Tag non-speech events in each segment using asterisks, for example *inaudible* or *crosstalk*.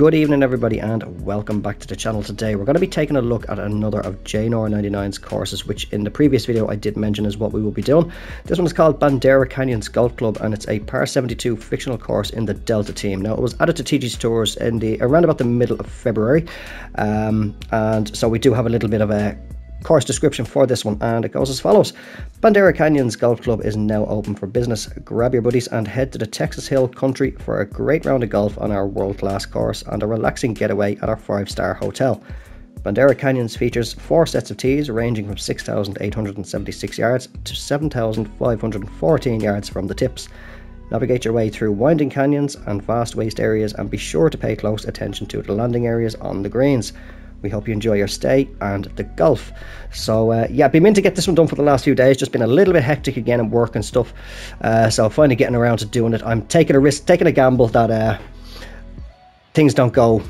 Good evening, everybody, and welcome back to the channel. Today, we're going to be taking a look at another of jknorr99's courses, which in the previous video I did mention is what we will be doing. This one is called Bandera Canyons Golf Club, and it's a par 72 fictional course in the Delta theme. Now, it was added to TGC Tours in the around about the middle of February, um, and so we do have a little bit of a course description for this one, and it goes as follows Bandera Canyons Golf Club is now open for business. Grab your buddies and head to the Texas Hill Country for a great round of golf on our world class course and a relaxing getaway at our five star hotel. Bandera Canyons features four sets of tees ranging from 6,876 yards to 7,514 yards from the tips. Navigate your way through winding canyons and vast waste areas and be sure to pay close attention to the landing areas on the greens. We hope you enjoy your stay and the golf. So uh, yeah, been meant to get this one done for the last few days. Just been a little bit hectic again at work and stuff. Uh, so finally getting around to doing it. I'm taking a risk, taking a gamble that uh, things don't go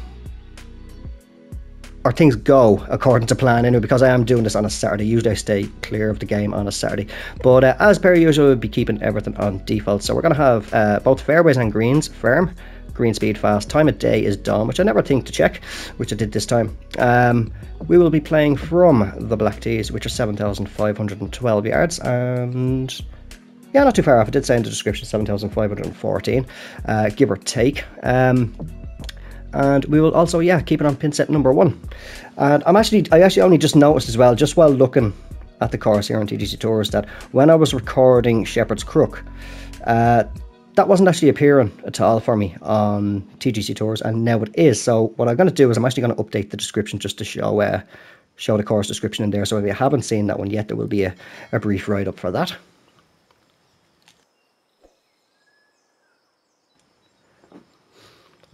or things go according to plan anyway because I am doing this on a Saturday. Usually I stay clear of the game on a Saturday. But uh, as per usual, we'll be keeping everything on default. So we're going to have uh, both fairways and greens firm green speed fast. Time of day is dawn, which I never think to check, which I did this time. Um, we will be playing from the black tees, which are 7,512 yards, and yeah, not too far off. I did say in the description 7,514, uh, give or take. Um, and we will also, yeah, keep it on pin set number one. And I'm actually, I actually only just noticed as well, just while looking at the course here on TGC Tours, that when I was recording Shepherd's Crook, uh, that wasn't actually appearing at all for me on TGC Tours, and now it is. So what I'm going to do is I'm actually going to update the description just to show uh, show the course description in there. So if you haven't seen that one yet, there will be a, a brief write up for that.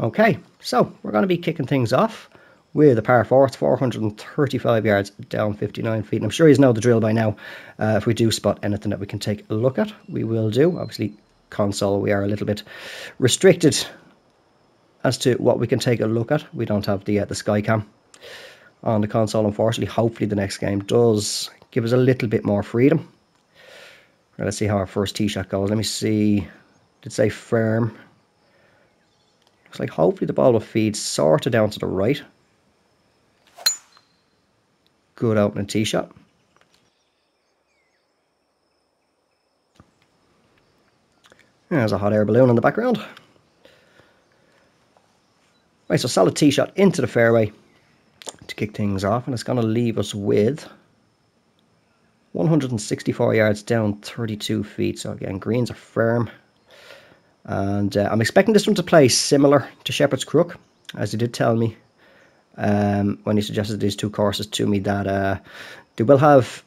Okay, so we're going to be kicking things off with a par 4. It's 435 yards down 59 feet. And I'm sure you know the drill by now. Uh, if we do spot anything that we can take a look at, we will do. Obviously, console, we are a little bit restricted as to what we can take a look at. We don't have the uh, the Skycam on the console, unfortunately. Hopefully, the next game does give us a little bit more freedom. let's see how our first tee shot goes. Let me see. Did say firm? Looks like hopefully the ball will feed sort of down to the right. Good opening tee shot. There's a hot air balloon in the background. Right, so solid tee shot into the fairway to kick things off, and it's going to leave us with 164 yards down 32 feet. So again, greens are firm. And uh, I'm expecting this one to play similar to Shepherd's Crook, as he did tell me um, when he suggested these two courses to me that uh, they will have,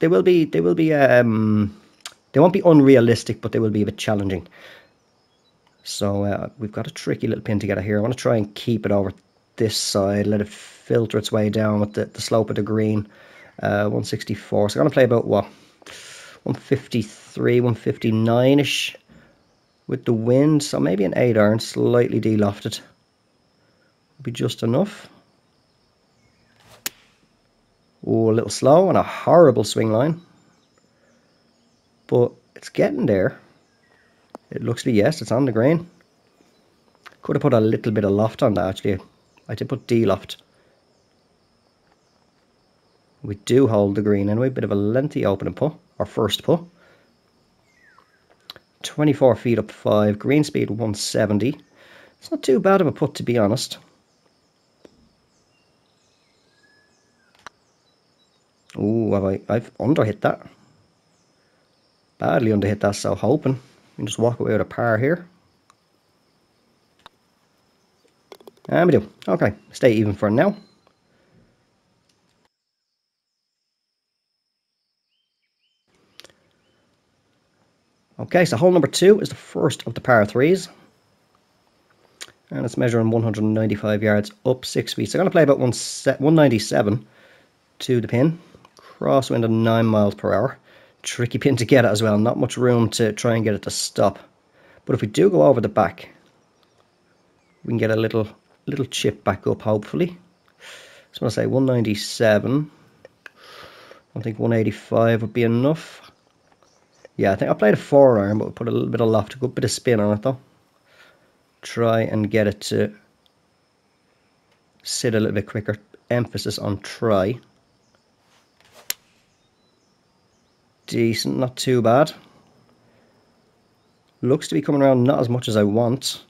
they will be, they will be um, they won't be unrealistic, but they will be a bit challenging. So uh, we've got a tricky little pin together here. I want to try and keep it over this side, let it filter its way down with the, the slope of the green. Uh, 164. So I'm going to play about, what, 153, 159-ish with the wind. So maybe an 8 iron, slightly de-lofted. Be just enough. Oh, a little slow and a horrible swing line but it's getting there. It looks to be, yes, it's on the grain. Could have put a little bit of loft on that, actually. I did put D-loft. We do hold the green anyway, bit of a lengthy opening putt, our first putt. 24 feet up 5, green speed 170. It's not too bad of a putt, to be honest. Oh, have I, I've underhit that. Badly underhit that, so hoping. We can just walk away with a par here. And we do. Okay, stay even for now. Okay, so hole number two is the first of the par threes. And it's measuring 195 yards up six feet. So I'm going to play about 197 to the pin. Crosswind of 9 miles per hour tricky pin to get it as well. Not much room to try and get it to stop. But if we do go over the back, we can get a little little chip back up, hopefully. So to say 197. I think 185 would be enough. Yeah, I think I played a 4 iron, but we put a little bit of loft, a good bit of spin on it though. Try and get it to sit a little bit quicker. Emphasis on try. Decent, not too bad. Looks to be coming around not as much as I want.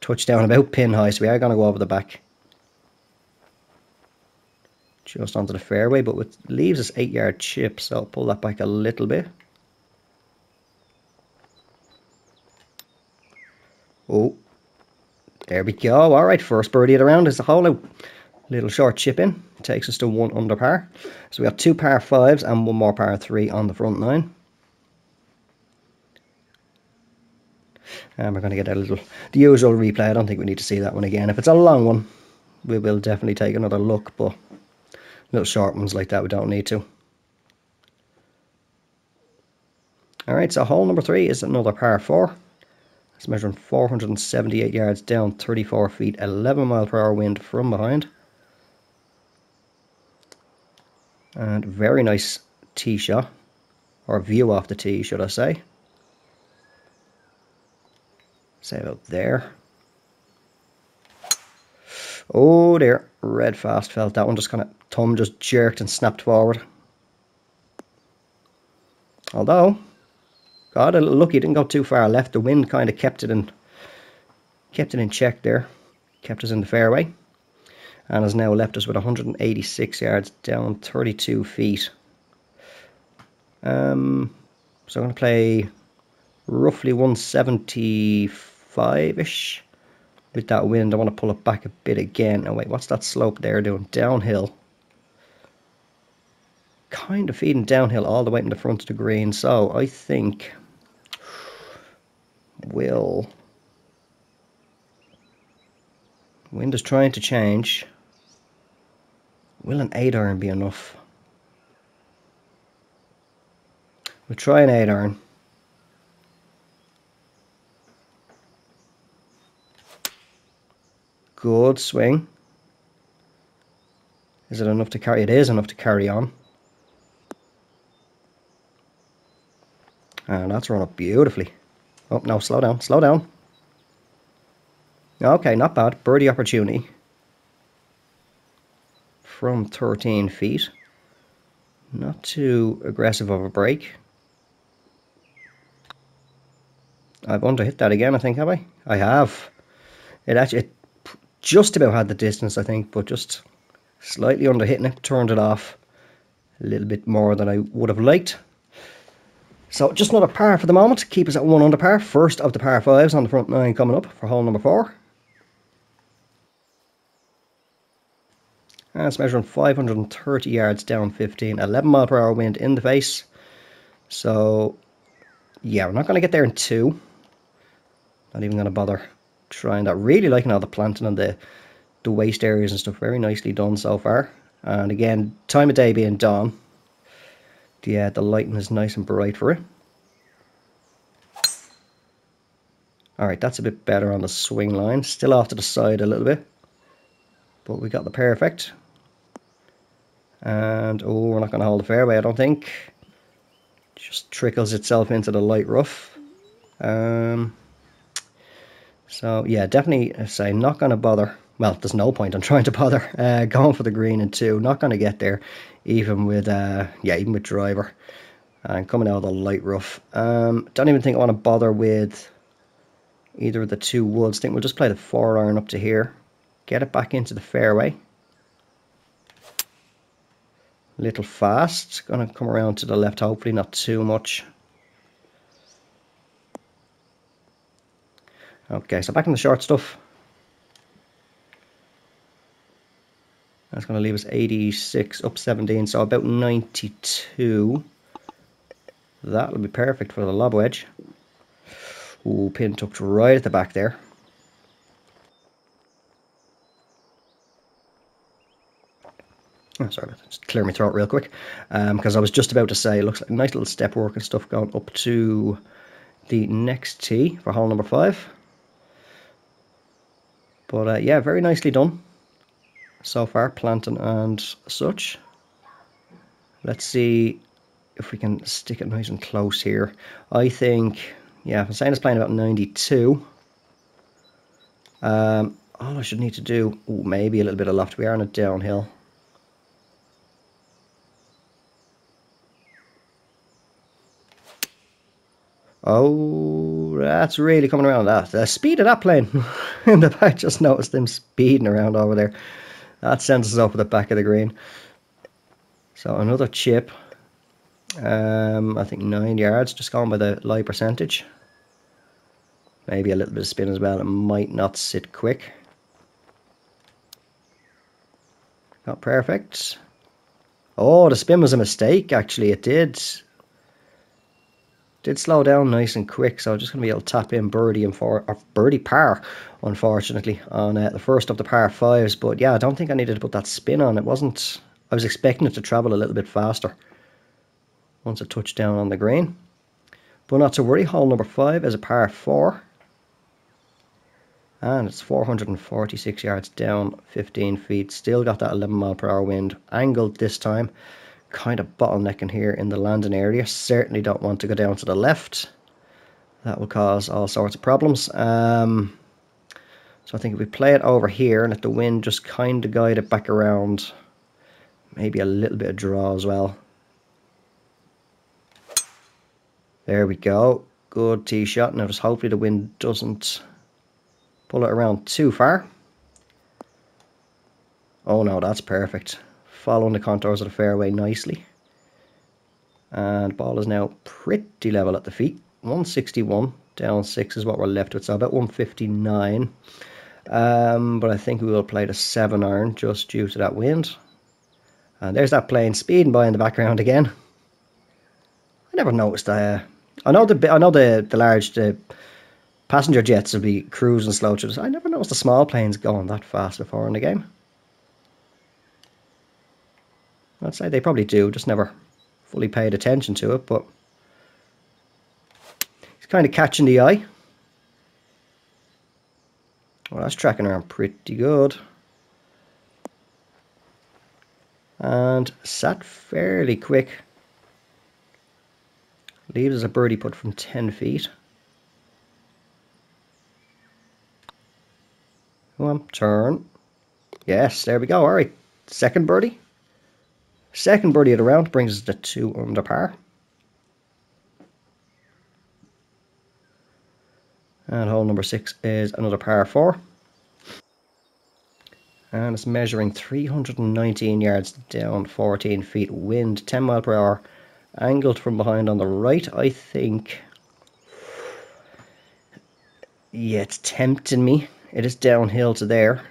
Touchdown about pin high, so we are going to go over the back. Just onto the fairway, but it leaves us 8 yard chip, so I'll pull that back a little bit. Oh, there we go. All right, first birdie of the round is hole out. Little short chip in takes us to one under par. So we have two par fives and one more par three on the front nine. And we're going to get a little, the usual replay. I don't think we need to see that one again. If it's a long one, we will definitely take another look, but little short ones like that, we don't need to. All right, so hole number three is another par four. It's measuring 478 yards down, 34 feet, 11 mile per hour wind from behind. And very nice tee shot, or view off the tee, should I say. Say about there. Oh dear, red fast felt that one just kind of, Tom just jerked and snapped forward. Although, got a little lucky, didn't go too far left. The wind kind of kept it in kept it in check there. Kept us in the fairway. And has now left us with 186 yards down 32 feet. Um, so I'm going to play roughly 175-ish with that wind. I want to pull it back a bit again. Oh wait, what's that slope there doing? Downhill kind of feeding downhill all the way in the front of the green. So I think we'll... wind is trying to change. Will an 8 iron be enough? We'll try an 8 iron. Good swing. Is it enough to carry? It is enough to carry on. And that's run up beautifully. Oh, no, slow down, slow down. Okay, not bad. Birdie opportunity. From 13 feet. Not too aggressive of a break. I've underhit that again, I think, have I? I have. It actually it just about had the distance, I think, but just slightly under hitting it, turned it off a little bit more than I would have liked. So just another par for the moment. Keep us at one under par. First of the par fives on the front nine coming up for hole number four. It's measuring 530 yards down 15. 11 mile per hour wind in the face. So, yeah, we're not going to get there in two. Not even going to bother trying that. Really liking all the planting and the, the waste areas and stuff. Very nicely done so far. And again, time of day being dawn uh, the lighting is nice and bright for it. Alright, that's a bit better on the swing line. Still off to the side a little bit. But we got the perfect. And, oh, we're not going to hold the fairway, I don't think. Just trickles itself into the light rough. Um, so, yeah, definitely, I say, not going to bother well, there's no point in *laughs* trying to bother uh, going for the green and two. Not going to get there, even with uh, yeah, even with driver and coming out of the light rough. Um, don't even think I want to bother with either of the two woods. I think we'll just play the four iron up to here, get it back into the fairway. Little fast, gonna come around to the left. Hopefully, not too much. Okay, so back in the short stuff. That's going to leave us 86 up 17, so about 92. That'll be perfect for the lob wedge. Ooh, pin tucked right at the back there. Oh, sorry, just clear my throat real quick. Because um, I was just about to say, it looks like a nice little step work and stuff going up to the next tee for hole number five. But uh, yeah, very nicely done so far, planting and such. Let's see if we can stick it nice and close here. I think, yeah, I'm saying it's playing about 92. Um, all I should need to do, ooh, maybe a little bit of loft. We are on a downhill. Oh, that's really coming around that. The speed of that plane in the back, just noticed them speeding around over there. That sends us up at the back of the green. So another chip. Um, I think nine yards, just gone by the lie percentage. Maybe a little bit of spin as well. It might not sit quick. Not perfect. Oh, the spin was a mistake, actually. It did. Did slow down nice and quick, so I'm just going to be able to tap in birdie and for or birdie par, unfortunately, on uh, the first of the par fives. But yeah, I don't think I needed to put that spin on. It wasn't. I was expecting it to travel a little bit faster once it touched down on the green. But not to worry, hole number five is a par four and it's 446 yards down 15 feet still got that 11 mile per hour wind angled this time kind of bottlenecking here in the landing area. Certainly don't want to go down to the left. That will cause all sorts of problems. Um, so I think if we play it over here and let the wind just kind of guide it back around maybe a little bit of draw as well. There we go. Good tee shot. Now just hopefully the wind doesn't Pull it around too far. Oh no, that's perfect. Following the contours of the fairway nicely. And ball is now pretty level at the feet. 161, down 6 is what we're left with, so about 159. Um, but I think we will play the 7 iron just due to that wind. And there's that plane speeding by in the background again. I never noticed. Uh, I know the I know the the large the Passenger jets will be cruising slow. I never noticed the small planes going that fast before in the game. I'd say they probably do, just never fully paid attention to it, but he's kind of catching the eye. Well, that's tracking around pretty good. And sat fairly quick. Leaves us a birdie putt from 10 feet. Come on, turn. Yes, there we go. All right, second birdie. Second birdie of the round brings us to two under par. And hole number six is another par four. And it's measuring 319 yards down 14 feet. Wind 10 mile per hour. Angled from behind on the right, I think. Yeah, it's tempting me it is downhill to there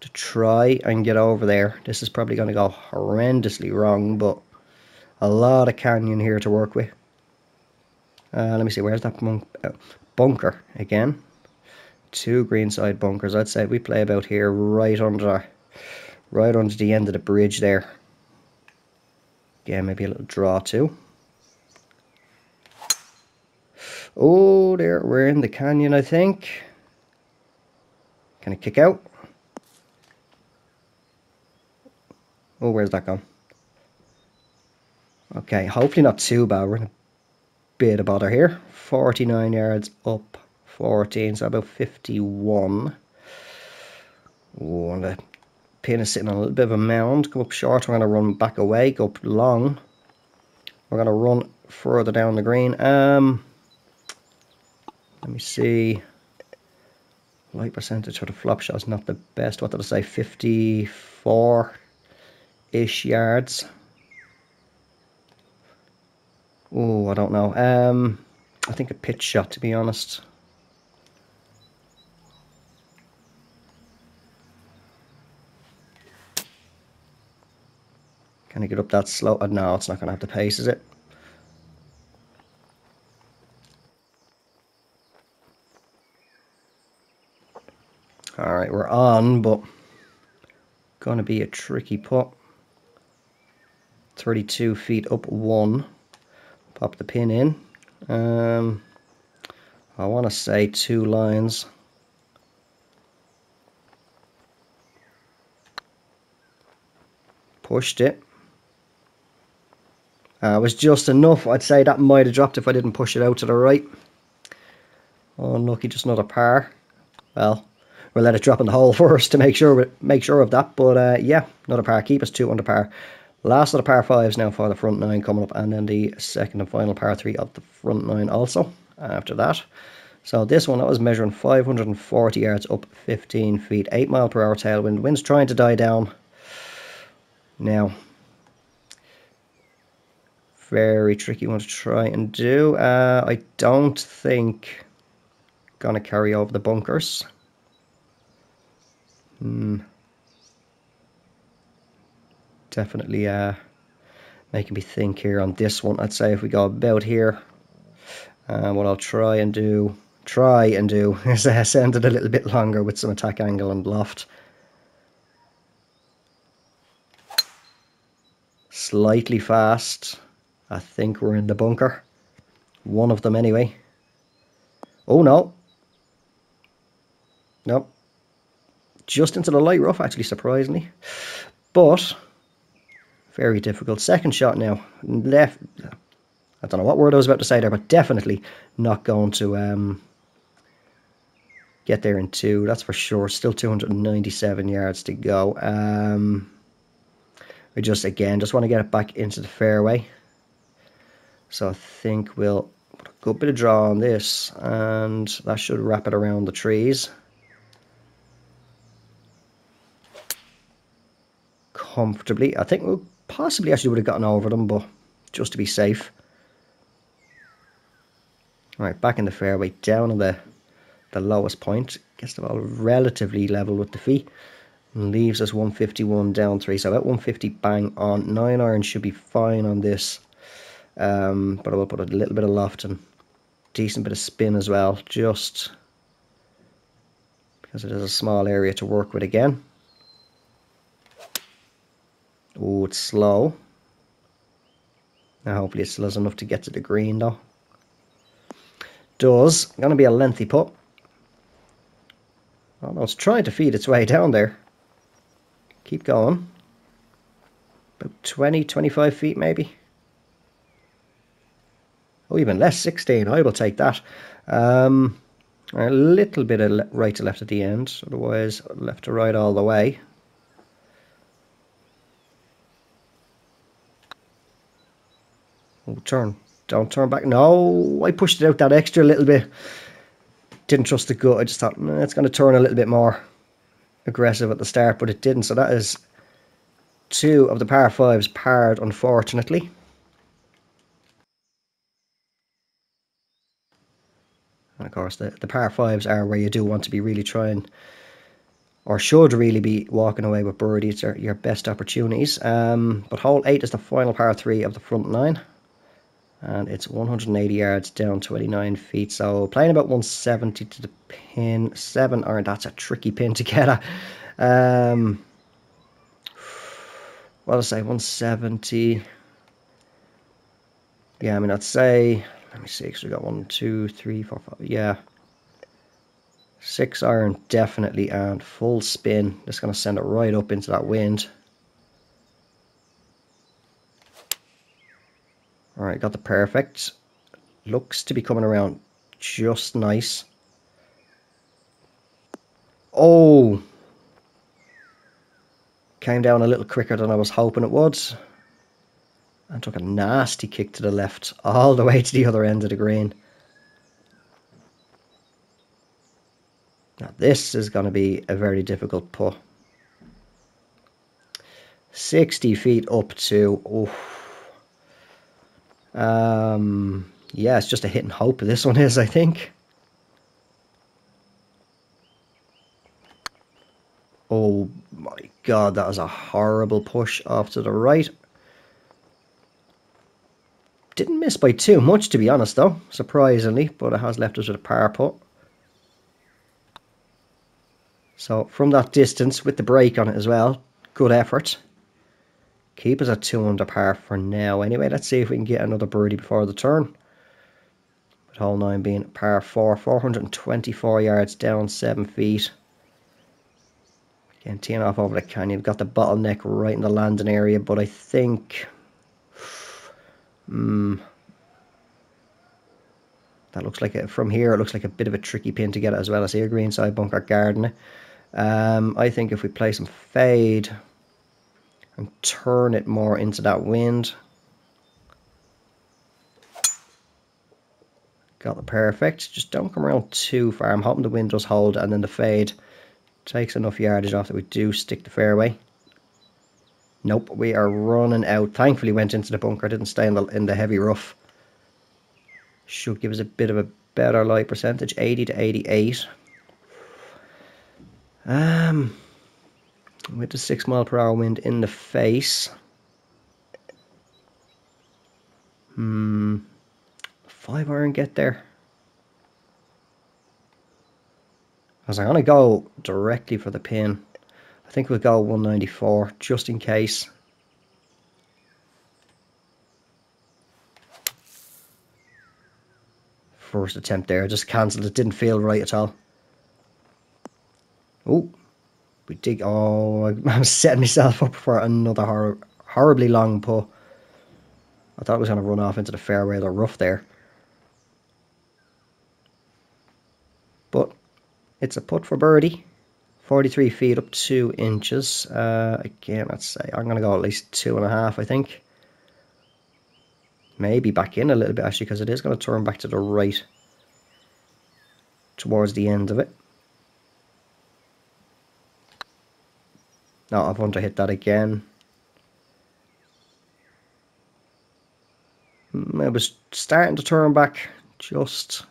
to try and get over there. This is probably going to go horrendously wrong, but a lot of canyon here to work with. Uh, let me see, where's that bunk uh, bunker again? Two greenside bunkers. I'd say we play about here, right under, right under the end of the bridge there. Yeah, maybe a little draw too. Oh, there, we're in the canyon, I think. Can I kick out? Oh, where's that gone? Okay, hopefully not too bad. We're in a bit of bother here. 49 yards up 14, so about 51. Oh, and the pin is sitting on a little bit of a mound. Come up short, we're going to run back away, go up long. We're going to run further down the green. Um, let me see. Light percentage for the flop shot is not the best. What did I say? 54-ish yards. Oh, I don't know. Um, I think a pitch shot, to be honest. Can I get up that slow? Uh, no, it's not going to have the pace, is it? Alright, we're on, but going to be a tricky putt. 32 feet up one. Pop the pin in. Um, I want to say two lines. Pushed it. Uh, it was just enough. I'd say that might have dropped if I didn't push it out to the right. Oh, unlucky, just not a par. Well, we'll let it drop in the hole *laughs* first to make sure make sure of that. But uh, yeah, a par. Keep us two under par. Last of the par fives now for the front nine coming up, and then the second and final par three of the front nine also after that. So this one, I was measuring 540 yards up 15 feet, 8 mile per hour tailwind. Wind's trying to die down. Now, very tricky one to try and do. Uh, I don't think gonna carry over the bunkers. Hmm. Definitely uh, making me think here on this one. I'd say if we go about here, uh, what I'll try and do, try and do, *laughs* is uh, send it a little bit longer with some attack angle and loft. Slightly fast. I think we're in the bunker. One of them anyway. Oh no. Nope. Just into the light rough, actually, surprisingly. But, very difficult. Second shot now. Left. I don't know what word I was about to say there, but definitely not going to um, get there in two. That's for sure. Still 297 yards to go. Um, we just, again, just want to get it back into the fairway. So I think we'll put a good bit of draw on this and that should wrap it around the trees. Comfortably. I think we possibly actually would have gotten over them, but just to be safe. Right, back in the fairway, down on the the lowest point. Gets the ball relatively level with the feet. And leaves us 151 down three. So about 150 bang on. Nine iron should be fine on this. Um, but I will put a little bit of loft and decent bit of spin as well, just because it is a small area to work with again. Oh, it's slow. Now hopefully it still has enough to get to the green though. Does. Going to be a lengthy putt. Almost trying to feed its way down there. Keep going. About 20, 25 feet maybe. Oh, even less, 16. I will take that. Um, a little bit of right to left at the end. Otherwise, left to right all the way. Turn. Don't turn back. No, I pushed it out that extra little bit. Didn't trust the gut. I just thought, nah, it's going to turn a little bit more aggressive at the start, but it didn't. So that is two of the par fives parred, unfortunately. And of course, the, the par fives are where you do want to be really trying, or should really be walking away with birdies are your best opportunities. Um, but hole eight is the final par three of the front nine. And it's 180 yards down 29 feet. So playing about 170 to the pin. Seven iron, that's a tricky pin to get at. Um, what I say, 170. Yeah, I mean, I'd say let me see, because we got one, two, three, four, five. Yeah. Six iron, definitely, and full spin. Just going to send it right up into that wind. Alright, got the perfect. Looks to be coming around just nice. Oh! Came down a little quicker than I was hoping it would and took a nasty kick to the left all the way to the other end of the green. Now this is going to be a very difficult putt. 60 feet up to... Oof. Um, yeah, it's just a hit and hope this one is, I think. Oh my god, that was a horrible push off to the right. Didn't miss by too much, to be honest, though, surprisingly, but it has left us with a par putt. So from that distance, with the break on it as well, good effort. Keep us at 2 under par for now. Anyway, let's see if we can get another birdie before the turn. With hole 9 being par 4, 424 yards down 7 feet. Again, teeing off over the canyon. We've got the bottleneck right in the landing area, but I think Mm. That looks like, it from here, it looks like a bit of a tricky pin to get it as well. as here. a green side bunker garden. Um, I think if we play some fade and turn it more into that wind. Got the perfect. Just don't come around too far. I'm hoping the wind does hold and then the fade takes enough yardage off that we do stick the fairway. Nope, we are running out. Thankfully went into the bunker, didn't stay in the, in the heavy rough. Should give us a bit of a better lie percentage, 80 to 88. Um, with the 6 mile per hour wind in the face. Hmm, 5 iron get there. As I'm to go directly for the pin. I think we'll go 194 just in case. First attempt there, just cancelled. It didn't feel right at all. Oh, we dig. Oh, *laughs* I'm setting myself up for another hor horribly long putt. I thought it was going to run off into the fairway or the rough there. But it's a putt for birdie. 43 feet up 2 inches. Uh, again, let's say I'm going to go at least two and a half, I think. Maybe back in a little bit, actually, because it is going to turn back to the right towards the end of it. No, I want to hit that again. Hmm, it was starting to turn back, just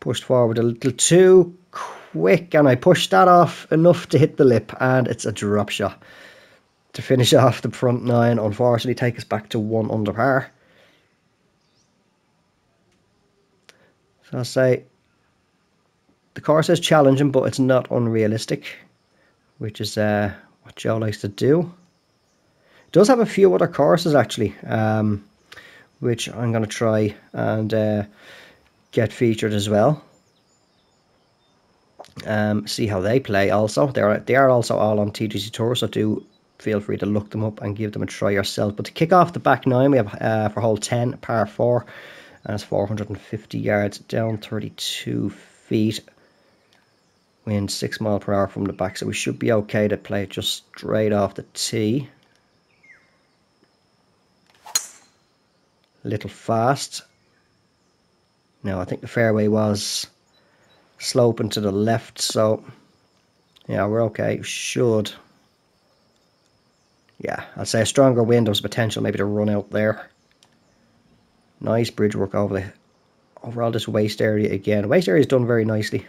pushed forward a little too quick and I pushed that off enough to hit the lip and it's a drop shot. To finish *laughs* off the front nine unfortunately take us back to one under par. So I'll say the course is challenging but it's not unrealistic which is uh, what Joe likes to do it does have a few other courses actually um, which I'm going to try and uh, get featured as well um, see how they play also. They're, they are also all on TGC Tour, so do feel free to look them up and give them a try yourself. But to kick off the back nine, we have uh, for hole 10, par 4, and it's 450 yards down 32 feet. Wind 6 mile per hour from the back, so we should be okay to play it just straight off the tee. a Little fast. Now, I think the fairway was sloping to the left so yeah we're okay should yeah I'd say a stronger wind has potential maybe to run out there nice bridge work over the over all this waste area again waste area is done very nicely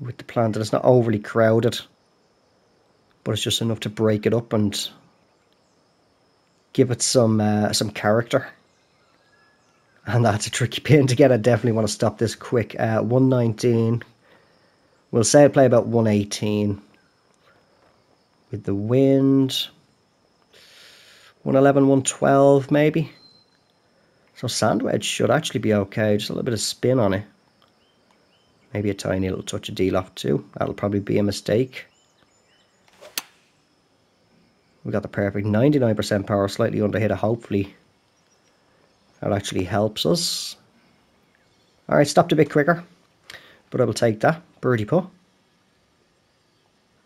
with the plant and it's not overly crowded but it's just enough to break it up and give it some uh, some character and *laughs* that's a tricky pin to get. I definitely want to stop this quick. Uh, 119. We'll say I play about 118. With the wind. 111, 112 maybe. So sand wedge should actually be okay. Just a little bit of spin on it. Maybe a tiny little touch of D-loft too. That'll probably be a mistake. We got the perfect 99% power, slightly under hitter. Hopefully that actually helps us. Alright, stopped a bit quicker. But I will take that. Birdie putt.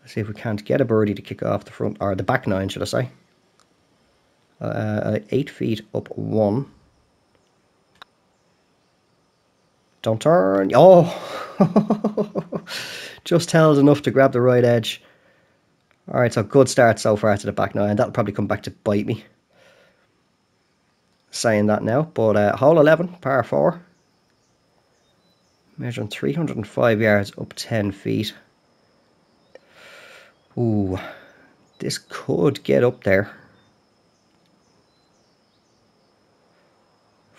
Let's see if we can't get a birdie to kick off the front, or the back nine, should I say. Uh, eight feet up one. Don't turn. Oh! *laughs* Just held enough to grab the right edge. Alright, so good start so far to the back nine. That'll probably come back to bite me saying that now, but uh, hole 11, par 4. Measuring 305 yards up 10 feet. Ooh, this could get up there.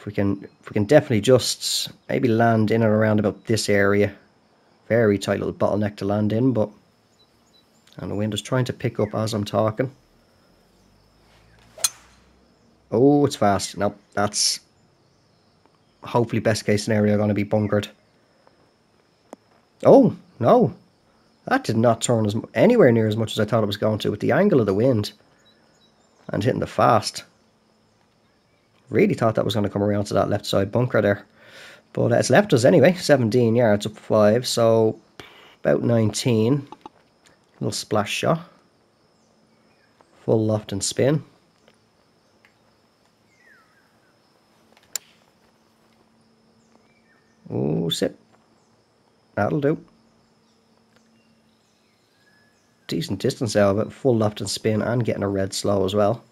We can, if we can definitely just maybe land in and around about this area. Very tight little bottleneck to land in, but and the wind is trying to pick up as I'm talking. Oh, it's fast. Nope, that's hopefully best case scenario going to be bunkered. Oh, no. That did not turn as anywhere near as much as I thought it was going to with the angle of the wind and hitting the fast. Really thought that was going to come around to that left side bunker there. But it's left us anyway, 17 yards up 5, so about 19. Little splash shot. Full loft and spin. Oh, sit. That'll do. Decent distance out of it, full loft and spin and getting a red slow as well.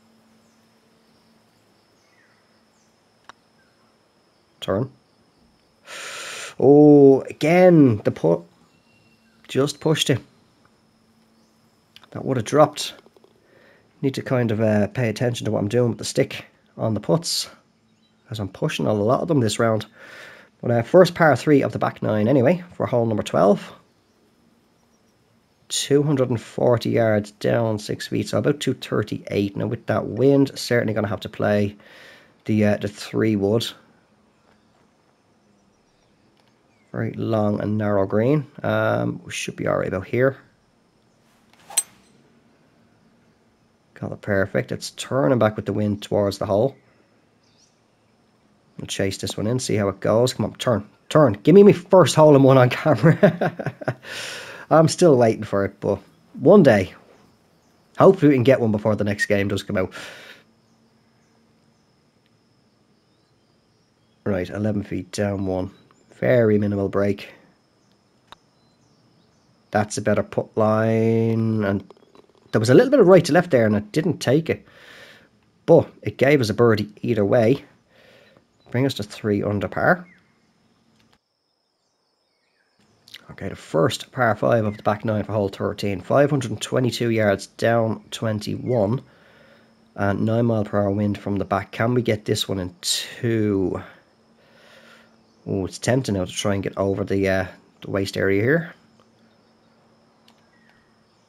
Turn. Oh, again, the put just pushed it. That would have dropped. Need to kind of uh, pay attention to what I'm doing with the stick on the putts, as I'm pushing a lot of them this round. But uh, first par 3 of the back 9 anyway, for hole number 12. 240 yards down 6 feet, so about 238. Now with that wind, certainly going to have to play the, uh, the 3 wood. Very long and narrow green. Um, we should be alright about here. Got it perfect. It's turning back with the wind towards the hole. We'll chase this one in, see how it goes. Come on, turn, turn. Give me my first hole in one on camera. *laughs* I'm still waiting for it, but one day, hopefully we can get one before the next game does come out. Right, 11 feet down one. Very minimal break. That's a better put line. And there was a little bit of right to left there and it didn't take it. But it gave us a birdie either way. Bring us to three under par. Okay, the first par 5 of the back 9 for hole 13. 522 yards down 21. And 9 mile per hour wind from the back. Can we get this one in 2? Oh, it's tempting now to try and get over the, uh, the waste area here.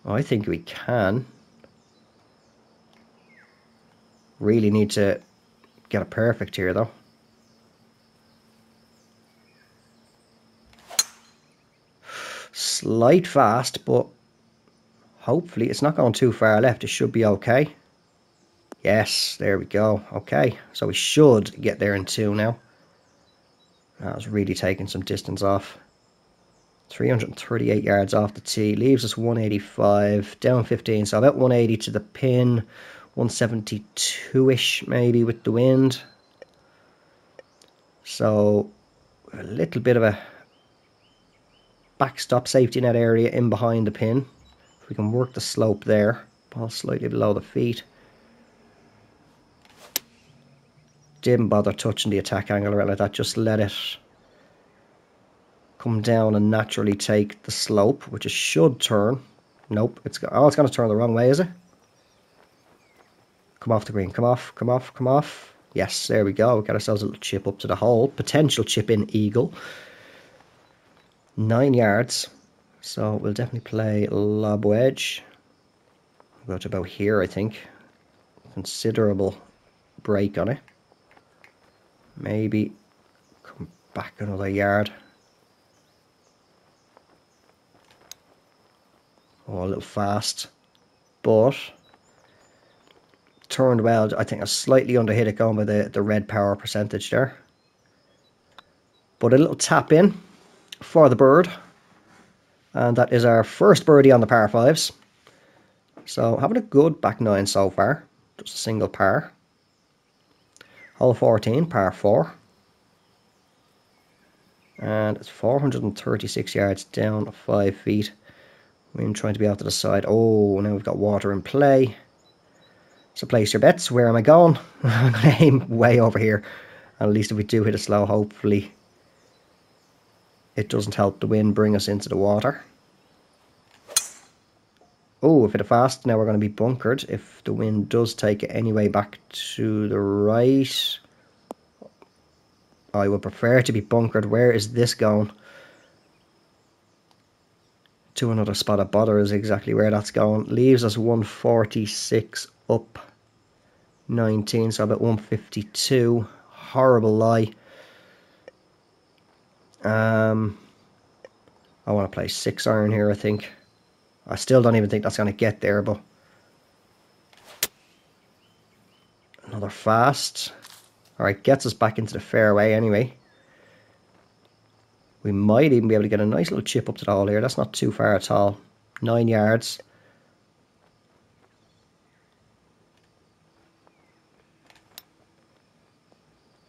I think we can. Really need to get a perfect here though. Slight fast, but hopefully it's not going too far left. It should be okay. Yes, there we go. Okay, so we should get there in two now. That was really taking some distance off. 338 yards off the tee. Leaves us 185. Down 15, so about 180 to the pin. 172-ish maybe with the wind. So a little bit of a backstop safety net area in behind the pin. If we can work the slope there, ball slightly below the feet. Didn't bother touching the attack angle or anything like that, just let it come down and naturally take the slope, which it should turn. Nope, it's oh, it's going to turn the wrong way, is it? Come off the green, come off, come off, come off. Yes, there we go. We got ourselves a little chip up to the hole. Potential chip in eagle nine yards. So we'll definitely play lob wedge. We'll go to about here, I think. Considerable break on it. Maybe come back another yard. Oh, a little fast. But turned well. I think I slightly underhit it going by the, the red power percentage there. But a little tap in for the bird. And that is our first birdie on the par fives. So having a good back nine so far. Just a single par. Hole 14, par 4. And it's 436 yards down 5 feet. We're trying to be out to the side. Oh, now we've got water in play. So place your bets. Where am I going? *laughs* I'm going to aim way over here. And at least if we do hit a slow, hopefully it doesn't help the wind bring us into the water. Oh, if it fast, now we're going to be bunkered. If the wind does take it anyway back to the right. I would prefer to be bunkered. Where is this going? To another spot of bother is exactly where that's going. Leaves us 146 up 19, so about 152. Horrible lie. Um, I want to play six iron here, I think. I still don't even think that's going to get there, but... Another fast. Alright, gets us back into the fairway anyway. We might even be able to get a nice little chip up to the hole here. That's not too far at all. Nine yards.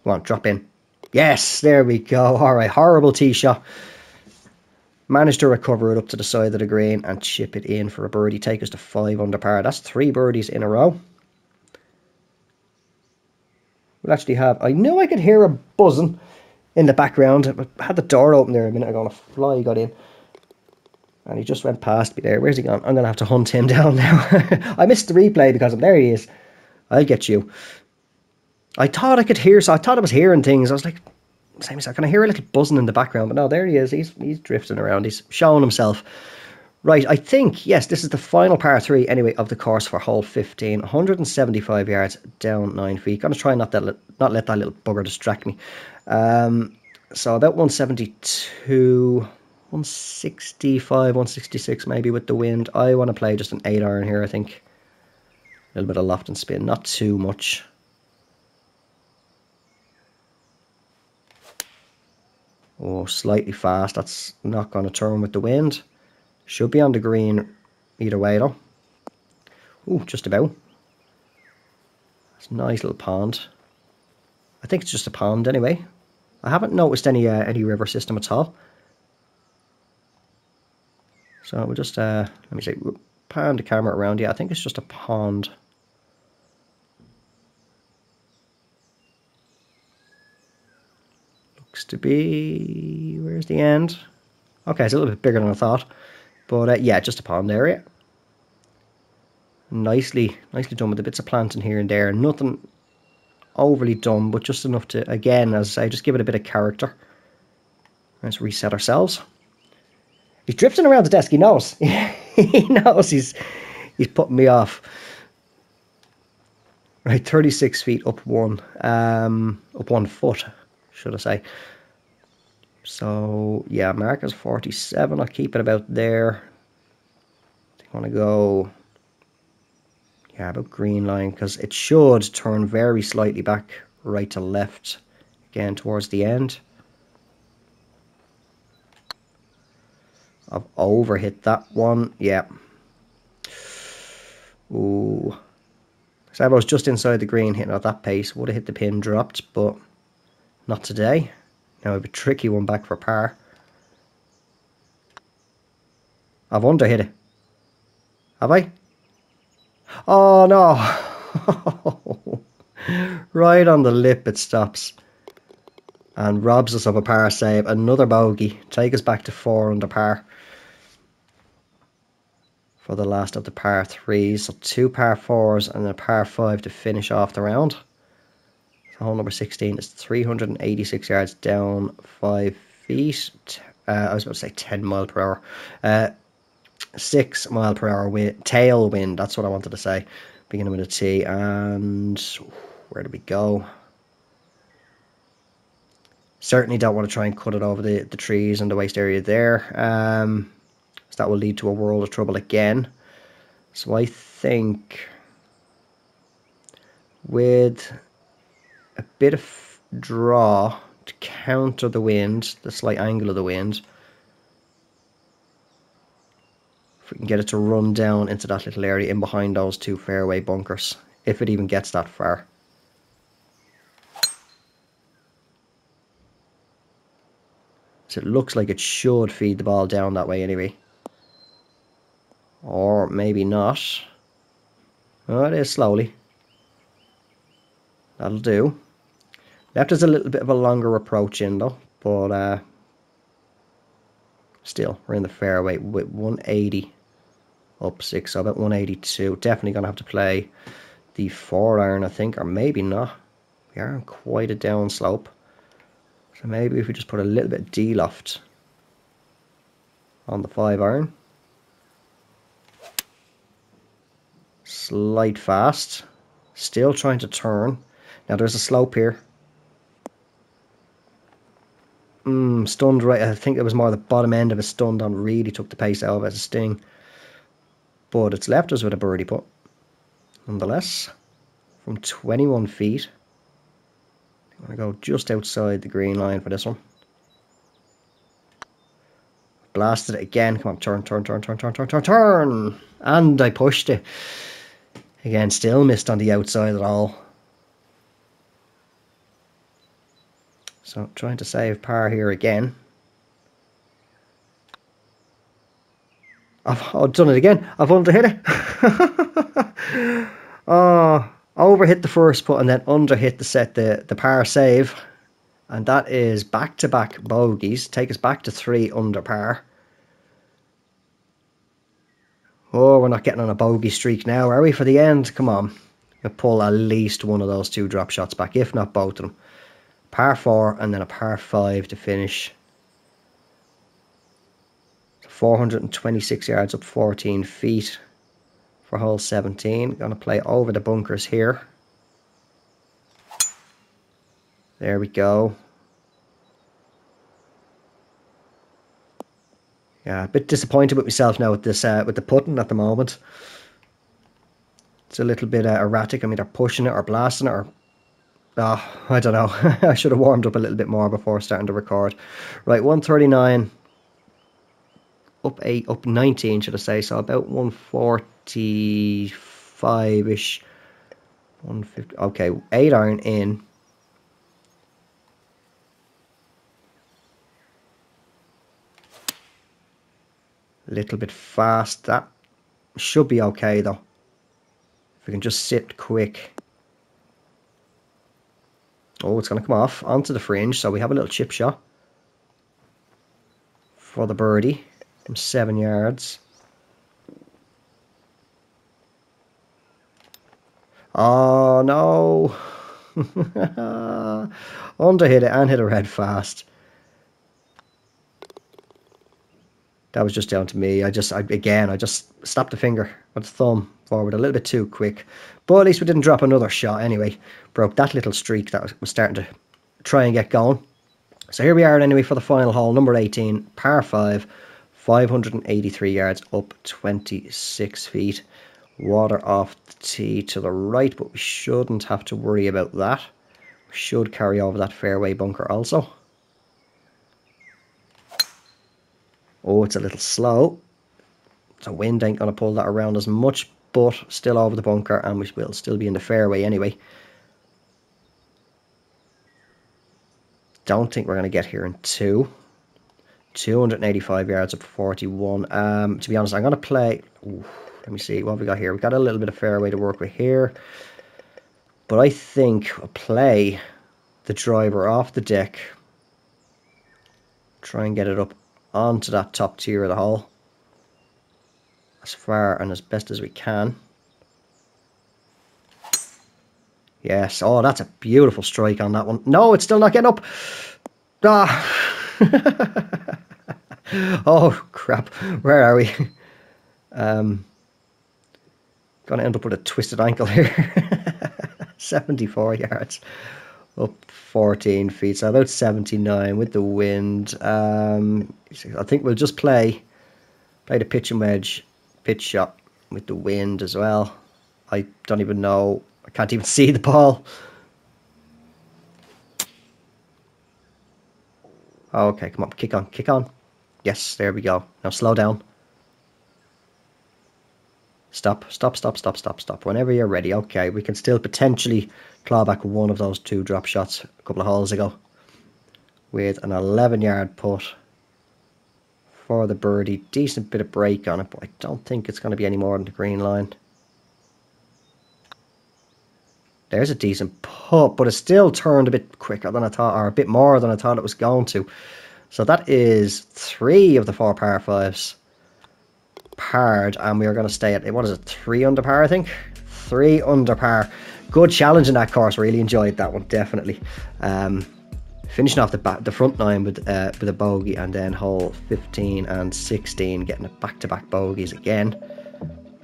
Come on, drop in. Yes, there we go. All right, horrible tee shot. Managed to recover it up to the side of the green and chip it in for a birdie. Take us to five under par. That's three birdies in a row. We'll actually have... I knew I could hear a buzzing in the background. I had the door open there a minute ago and a fly got in. And he just went past me there. Where's he gone? I'm going to have to hunt him *laughs* down now. I missed the replay because of there he is. I'll get you. I thought I could hear, so I thought I was hearing things. I was like, same as I can I hear a little buzzing in the background, but no, there he is. He's he's drifting around. He's showing himself. Right, I think yes, this is the final par three anyway of the course for hole 15. 175 yards down nine feet. Gonna try not that not let that little bugger distract me. Um, so about 172, 165, 166 maybe with the wind. I want to play just an eight iron here. I think a little bit of loft and spin, not too much. Oh, slightly fast. That's not going to turn with the wind. Should be on the green either way though. Oh, just about. It's a nice little pond. I think it's just a pond anyway. I haven't noticed any uh, any river system at all. So we'll just, uh, let me see, pan the camera around. Yeah, I think it's just a pond. Looks to be... Where's the end? Okay, it's a little bit bigger than I thought. But uh, yeah, just a pond area. Nicely, nicely done with the bits of planting here and there. Nothing overly done, but just enough to, again, as I say, just give it a bit of character. Let's reset ourselves. He's drifting around the desk. He knows. *laughs* he knows he's he's putting me off. Right, 36 feet up one, um, up one foot should I say. So, yeah, mark 47. I'll keep it about there. I want to go, yeah, about green line, because it should turn very slightly back right to left again towards the end. I've overhit that one. Yeah. Ooh. So I was just inside the green hitting at that pace. Would have hit the pin dropped, but not today. Now I have a tricky one back for par. I've underhit it. Have I? Oh no! *laughs* right on the lip it stops. And robs us of a par save. Another bogey. Take us back to four under par. For the last of the par threes. So two par fours and a par five to finish off the round. Hole number 16 is 386 yards down 5 feet. Uh, I was about to say 10 mile per hour. Uh, 6 mile per hour wind, tailwind, that's what I wanted to say. Beginning with a T. And where do we go? Certainly don't want to try and cut it over the, the trees and the waste area there. Um, so that will lead to a world of trouble again. So I think with a bit of draw to counter the wind, the slight angle of the wind. If we can get it to run down into that little area in behind those two fairway bunkers, if it even gets that far. So it looks like it should feed the ball down that way anyway. Or maybe not. Oh, it is slowly. That'll do. Left is a little bit of a longer approach in though, but uh, still, we're in the fairway with 180 up six, so about 182. Definitely going to have to play the four iron, I think, or maybe not. We are on quite a down slope. So maybe if we just put a little bit de-loft on the five iron. Slight fast. Still trying to turn. Now there's a slope here. Mm, stunned right. I think it was more the bottom end of a stunned on really took the pace out of it as a sting. But it's left us with a birdie putt. Nonetheless, from 21 feet. I'm going to go just outside the green line for this one. Blasted it again. Come on, turn, turn, turn, turn, turn, turn, turn, turn. And I pushed it. Again, still missed on the outside at all. So trying to save par here again. I've oh, done it again. I've underhit it. oh, *laughs* overhit the first putt and then underhit the set the, the par save. And that is back-to-back -back bogeys. Take us back to three under par. Oh, we're not getting on a bogey streak now, are we, for the end? Come on. We'll pull at least one of those two drop shots back, if not both of them. Par 4 and then a par 5 to finish. 426 yards up 14 feet for hole 17. Going to play over the bunkers here. There we go. Yeah, a bit disappointed with myself now with this uh, with the putting at the moment. It's a little bit uh, erratic. I mean, they're pushing it or blasting it or oh, I don't know. *laughs* I should have warmed up a little bit more before starting to record. Right, 139 up 8 up 19 should I say. So about 145ish 150 okay, 8 iron in. a little bit fast. That should be okay though. If we can just sit quick. Oh, it's going to come off onto the fringe, so we have a little chip shot for the birdie from seven yards. Oh no! *laughs* Under hit it and hit a red fast. that was just down to me. I just, I, again, I just snapped the finger with the thumb forward a little bit too quick. But at least we didn't drop another shot anyway. Broke that little streak that was, starting to try and get going. So here we are anyway for the final hole, number 18, par 5, 583 yards up 26 feet. Water off the tee to the right, but we shouldn't have to worry about that. We should carry over that fairway bunker also. Oh, it's a little slow. The wind ain't going to pull that around as much, but still over the bunker, and we will still be in the fairway anyway. Don't think we're going to get here in two. 285 yards of 41. Um, to be honest, I'm going to play... Ooh, let me see, what we got here? We've got a little bit of fairway to work with here. But I think I'll play the driver off the deck. Try and get it up onto that top tier of the hole as far and as best as we can. Yes, oh, that's a beautiful strike on that one. No, it's still not getting up. Ah. *laughs* oh, crap. Where are we? Um, gonna end up with a twisted ankle here. *laughs* 74 yards up 14 feet, so about 79 with the wind. Um, I think we'll just play play the pitching wedge pitch shot with the wind as well. I don't even know. I can't even *laughs* see the ball. Okay, come on, kick on, kick on. Yes, there we go. Now slow down. Stop, stop, stop, stop, stop, stop. Whenever you're ready. Okay, we can still potentially claw back one of those two drop shots a couple of holes ago. With an 11 yard putt for the birdie. Decent bit of break on it, but I don't think it's going to be any more than the green line. There's a decent putt, but it still turned a bit quicker than I thought, or a bit more than I thought it was going to. So that is three of the four par fives parred, and we are going to stay at, it. what is it, three under par, I think? Three under par. Good challenge in that course. Really enjoyed that one, definitely. Um, finishing off the back, the front nine with uh, with a bogey, and then hole 15 and 16 getting it back to back bogeys again.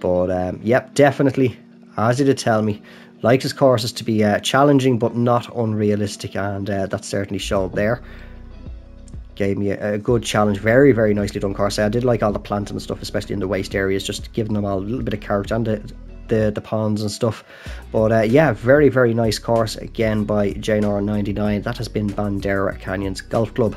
But um, yep, definitely, as he did tell me, likes his courses to be uh, challenging but not unrealistic, and uh, that certainly showed there gave me a, a, good challenge. Very, very nicely done course. I did like all the planting and stuff, especially in the waste areas, just giving them all a little bit of character and the, the, the ponds and stuff. But uh, yeah, very, very nice course again by jknorr99. That has been Bandera Canyons Golf Club.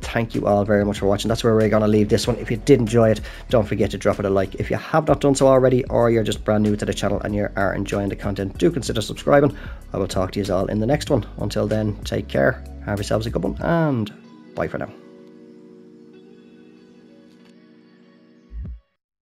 thank you all very much for watching. That's where we're going to leave this one. If you did enjoy it, don't forget to drop it a like. If you have not done so already, or you're just brand new to the channel and you are enjoying the content, do consider subscribing. I will talk to you all in the next one. Until then, take care, have yourselves a good one, and bye for now.